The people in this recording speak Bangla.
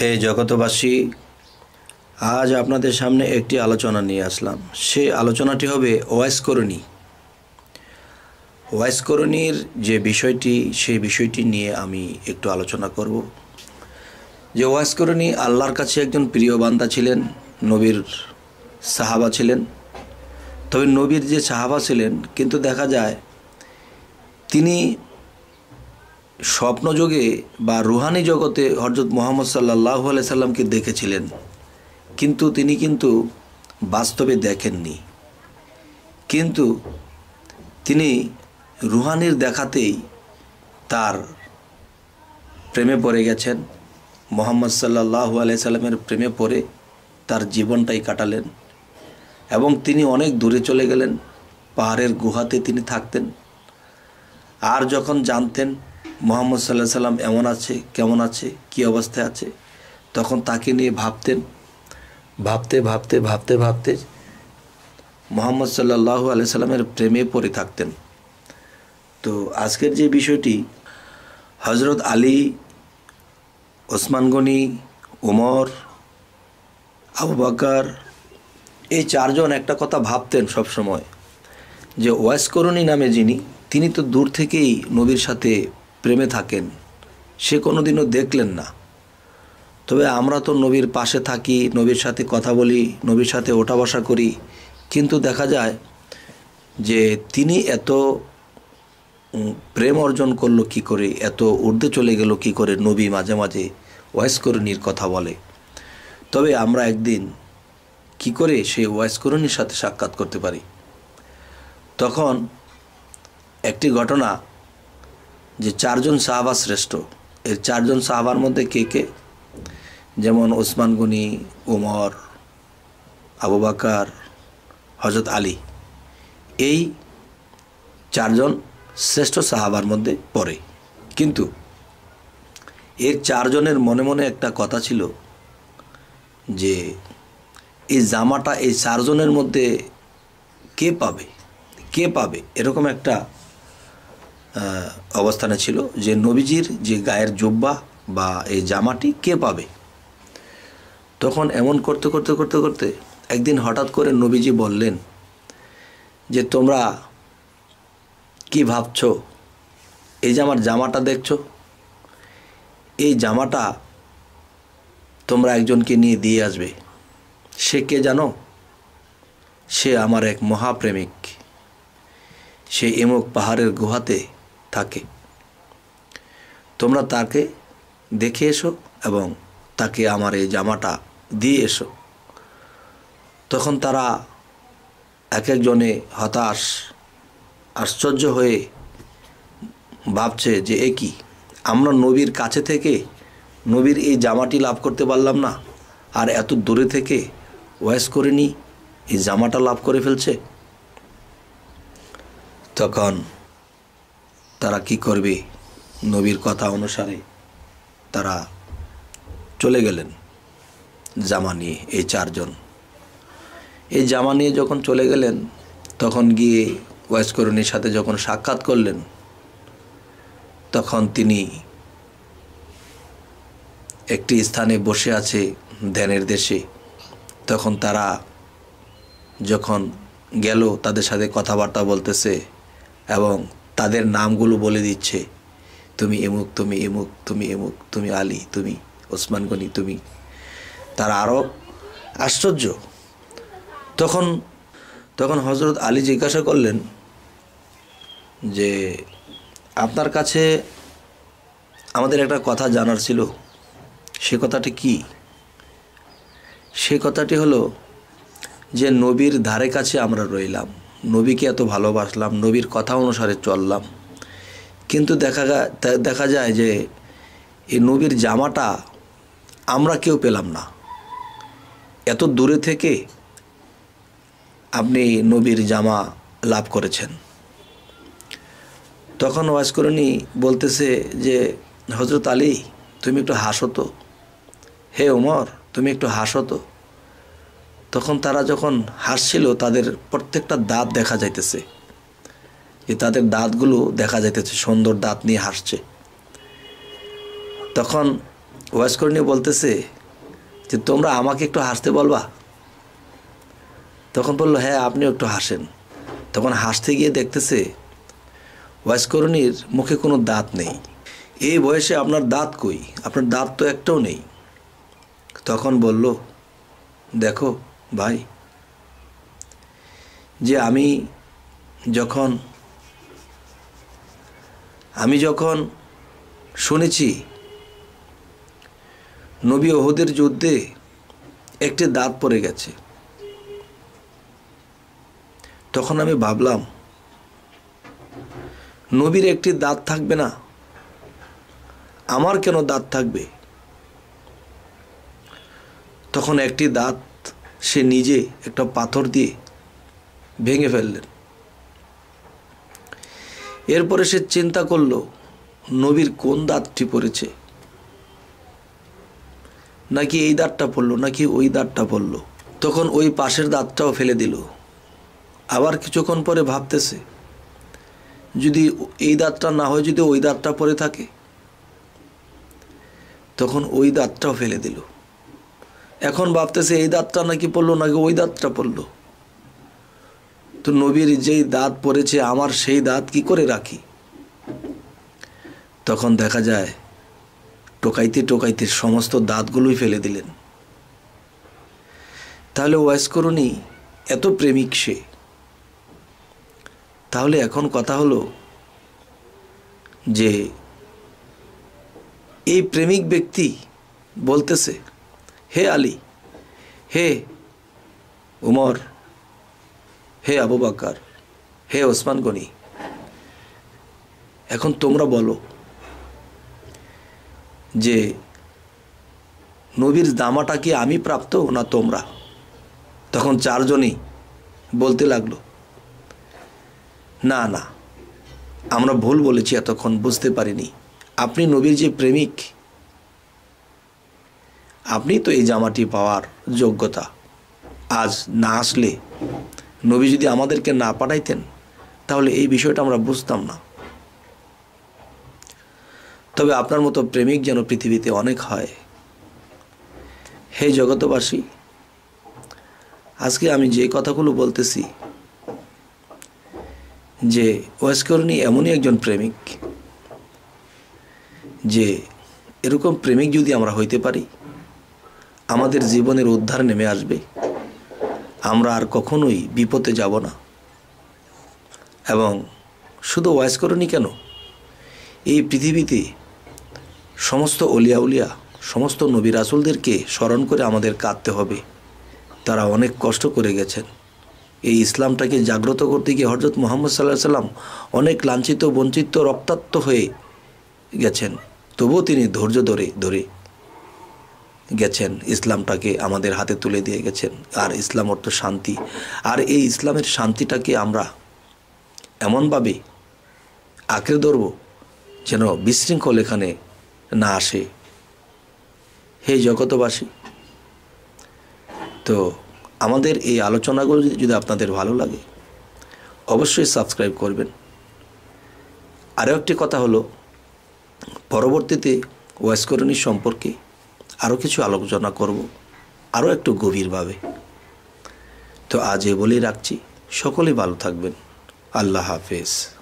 হে জগতবাসী আজ আপনাদের সামনে একটি আলোচনা নিয়ে আসলাম। সেই আলোচনাটি হবে ওয়াইসকরণী। ওয়াইসকরণীর যে বিষয়টি সেই বিষয়টি নিয়ে আমি একটু আলোচনা করব। যে ওয়াইসকরণী আল্লাহর কাছে একজন প্রিয় বান্দা ছিলেন, নবীর সাহাবা ছিলেন। তবে নবীর যে সাহাবা ছিলেন, কিন্তু দেখা যায় তিনি স্বপ্নযোগে বা রুহানি জগতে হরজত মোহাম্মদ সাল্লাহ সাল্লামকে দেখেছিলেন, কিন্তু তিনি কিন্তু বাস্তবে দেখেননি। কিন্তু তিনি রুহানির দেখাতেই তার প্রেমে পড়ে গেছেন, মোহাম্মদ সাল্লাহ সাল্লামের প্রেমে পড়ে তার জীবনটাই কাটালেন এবং তিনি অনেক দূরে চলে গেলেন, পাহাড়ের গুহাতে তিনি থাকতেন। আর যখন জানতেন মোহাম্মদ সাল্লাহ সাল্লাম এমন আছে, কেমন আছে, কি অবস্থায় আছে? তখন তাকে নিয়ে ভাবতেন, ভাবতে ভাবতে ভাবতে ভাবতে মোহাম্মদ সাল্লাহ আলি সাল্লামের প্রেমে পড়ে থাকতেন। তো আজকের যে বিষয়টি হজরত আলী, ওসমান গনি, উমর, আবু বাকার, এই চারজন একটা কথা ভাবতেন সবসময়, যে ওয়াইস করণী নামে যিনি, তিনি তো দূর থেকেই নবীর সাথে প্রেমে থাকেন। সে কোনো দিনও দেখলেন না। তবে আমরা তো নবীর পাশে থাকি, নবীর সাথে কথা বলি, নবীর সাথে ওঠা বসা করি। কিন্তু দেখা যায় যে তিনি এত প্রেম অর্জন করল কি করে, এত ঊর্ধ্বে চলে গেল কি করে, নবী মাঝে মাঝে ওয়াইসকরণীর কথা বলে। তবে আমরা একদিন কি করে সেই ওয়াইসকরণীর সাথে সাক্ষাৎ করতে পারি? তখন একটি ঘটনা যে চারজন সাহাবা শ্রেষ্ঠ। এর চারজন সাহাবার মধ্যে কে কে? যেমন ওসমান গনি, ওমর, আবু বাকার হজরত আলী। এই চারজন শ্রেষ্ঠ সাহাবার মধ্যে পড়ে। কিন্তু এর চারজনের মনে মনে একটা কথা ছিল যে, এই জামাটা এই চারজনের মধ্যে কে পাবে? কে পাবে? এরকম একটা অবস্থানে ছিল যে নবীজির যে গায়ের জোব্বা বা এই জামাটি কে পাবে? তখন এমন করতে করতে করতে করতে একদিন হঠাৎ করে নবীজি বললেন যে, তোমরা কি ভাবছ? এই যে আমার জামাটা দেখছ? এই জামাটা তোমরা একজনকে নিয়ে দিয়ে আসবে। সে কে জানো? সে আমার এক মহাপ্রেমিক। সে এমুক পাহাড়ের গুহাতে থাকে। তোমরা তাকে দেখে এসো এবং তাকে আমার এই জামাটা দিয়ে এসো। তখন তারা এক একজনে হতাশ, আশ্চর্য হয়ে ভাবছে যে, এ কি? আমরা নবীর কাছে থেকে নবীর এই জামাটি লাভ করতে পারলাম না। আর এত দূরে থেকে ওয়েস করে নি এই জামাটা লাভ করে ফেলছে? তখন তারা কি করবে? নবীর কথা অনুসারে তারা চলে গেলেন জামা নিয়ে এই চারজন। এই জামা নিয়ে যখন চলে গেলেন, তখন গিয়ে ওয়াইসকরণীর সাথে যখন সাক্ষাৎ করলেন, তখন তিনি একটি স্থানে বসে আছে ধ্যানের দেশে। তখন তারা যখন গেল, তাদের সাথে কথাবার্তা বলতেছে এবং তাদের নামগুলো বলে দিচ্ছে। তুমি এমুক তুমি এমুক তুমি এমুক, তুমি আলী, তুমি ওসমান গনি, তুমি। তার আরও আশ্চর্য। তখন তখন হজরত আলী জিজ্ঞাসা করলেন যে, আপনার কাছে আমাদের একটা কথা জানার ছিল। সে কথাটি কি? সে কথাটি হলো যে, নবীর ধারে কাছে আমরা রইলাম। নবীকে এত ভালোবাসলাম, নবীর কথা অনুসারে চললাম। কিন্তু দেখা দেখা যায় যে এই নবীর জামাটা আমরা কেউ পেলাম না। এত দূরে থেকে আপনি নবীর জামা লাভ করেছেন। তখন ওয়াজকরণী বলতেছে যে হজরত আলী, তুমি একটু হাসো তো। হে ওমর, তুমি একটু হাসো তো। তখন তারা যখন হাসছিল, তাদের প্রত্যেকটা দাঁত দেখা যাইতেছে। যে তাদের দাঁতগুলো দেখা যাইতেছে, সুন্দর দাঁত নিয়ে হাসছে। তখন ওয়াজ করে বলতেছে যে, তোমরা আমাকে একটু হাসতে বলবা? তখন বলল হ্যাঁ আপনিও একটু হাসেন। তখন হাসতে গিয়ে দেখতেছে ওয়াইসকরণীর মুখে কোনো দাঁত নেই। এই বয়সে আপনার দাঁত কই? আপনার দাঁত তো একটাও নেই। তখন বলল, দেখো ভাই, যে আমি যখন আমি যখন শুনেছি নবী ওহুদের যুদ্ধে একটি দাঁত পড়ে গেছে, তখন আমি ভাবলাম, নবীর একটি দাঁত থাকবে না, আমার কেন দাঁত থাকবে? তখন একটি দাঁত সে নিজে একটা পাথর দিয়ে ভেঙে ফেললেন। এরপরে সে চিন্তা করল, নবীর কোন দাঁতটি পড়েছে? নাকি এই দাঁতটা পড়ল, নাকি ওই দাঁতটা পড়ল? তখন ওই পাশের দাঁতটাও ফেলে দিল। আবার কিছুক্ষণ পরে ভাবতেছে, যদি এই দাঁতটা না হয়, যদি ওই দাঁতটা পরে থাকে? তখন ওই দাঁতটাও ফেলে দিল। এখন ভাবতেছে এই দাঁতটা নাকি পড়ল, নাকি ওই দাঁতটা পড়ল। তো নবীর যেই দাঁত পড়েছে, আমার সেই দাঁত কি করে রাখি? তখন দেখা যায়, টোকাইতে টোকাইতে সমস্ত দাঁতগুলোই ফেলে দিলেন। তাহলে ওয়াইস এত প্রেমিক সে। তাহলে এখন কথা হলো যে, এই প্রেমিক ব্যক্তি বলতেছে হে আলী, হে উমর, হে আবু বাক্কার হে ওসমান গনি, এখন তোমরা বলো যে নবীর দামাটা কি আমি প্রাপ্ত না তোমরা? তখন চারজনই বলতে লাগল, না না, আমরা ভুল বলেছি এতক্ষণ, বুঝতে পারিনি। আপনি নবীর যে প্রেমিক আপনি তো এই জামাটি পাওয়ার যোগ্যতা। আজ না আসলে নবী যদি আমাদেরকে না পাঠাইতেন, তাহলে এই বিষয়টা আমরা বুঝতাম না। তবে আপনার মতো প্রেমিক যেন পৃথিবীতে অনেক হয়। হে জগতবাসী আজকে আমি যে কথাগুলো বলতেছি, যে ওয়াসকরণী এমনই একজন প্রেমিক, যে এরকম প্রেমিক যদি আমরা হইতে পারি আমাদের জীবনের উদ্ধার নেমে আসবে। আমরা আর কখনোই বিপদে যাব না। এবং শুধু ওয়াইসকরণী কেন? এই পৃথিবীতে সমস্ত অলিয়া উলিয়া, সমস্ত নবী রাসুলদেরকে স্মরণ করে আমাদের কাঁদতে হবে। তারা অনেক কষ্ট করে গেছেন। এই ইসলামটাকে জাগ্রত করতে গিয়ে হজরত মোহাম্মদ সাল্লাহ সাল্লাম অনেক লাঞ্ছিত, বঞ্চিত, রক্তাক্ত হয়ে গেছেন। তবুও তিনি ধৈর্য ধরে ধরে গেছেন, ইসলামটাকে আমাদের হাতে তুলে দিয়ে গেছেন। আর ইসলাম অর্থ শান্তি। আর এই ইসলামের শান্তিটাকে আমরা এমনভাবে আঁকড়ে ধরব যেন বিশৃঙ্খল এখানে না আসে। হে জগতবাসী তো আমাদের এই আলোচনাগুলো যদি আপনাদের ভালো লাগে, অবশ্যই সাবস্ক্রাইব করবেন। আরও একটি কথা হলো, পরবর্তীতে ওয়াইসকরণী সম্পর্কে আরও কিছু আলোচনা করব আরও একটু গভীরভাবে। তো আজ এ বলেই রাখছি সকলেই ভালো থাকবেন। আল্লাহ হাফেজ।